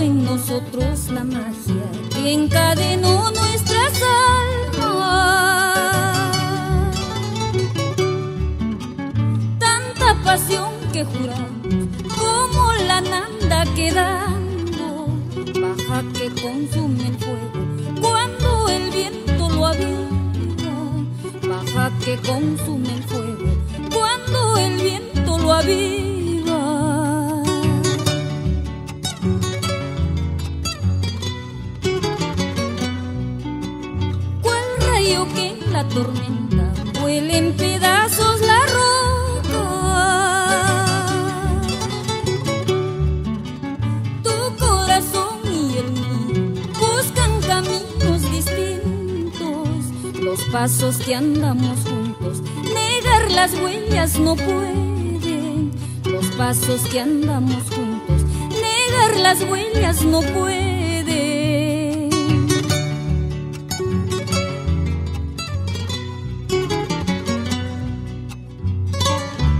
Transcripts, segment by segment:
En nosotros la magia que encadenó nuestras almas. Tanta pasión que juramos como la nanda quedando, baja que consume el fuego cuando el viento lo aviva, baja que consume el fuego cuando el viento lo aviva. La tormenta vuela en pedazos la roca. Tu corazón y el mío buscan caminos distintos. Los pasos que andamos juntos, negar las huellas no pueden. Los pasos que andamos juntos, negar las huellas no pueden.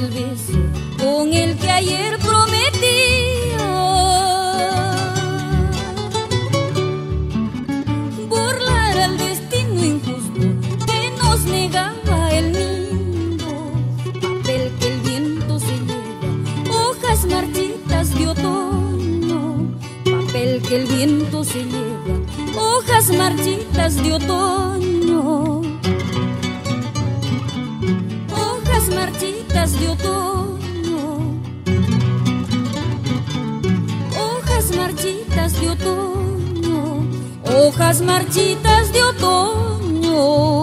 el beso con el que ayer prometía. Burlar al destino injusto que nos negaba el nido. Papel que el viento se lleva, hojas marchitas de otoño. Papel que el viento se lleva, hojas marchitas de otoño. marchitas de otoño, hojas marchitas de otoño, hojas marchitas de otoño.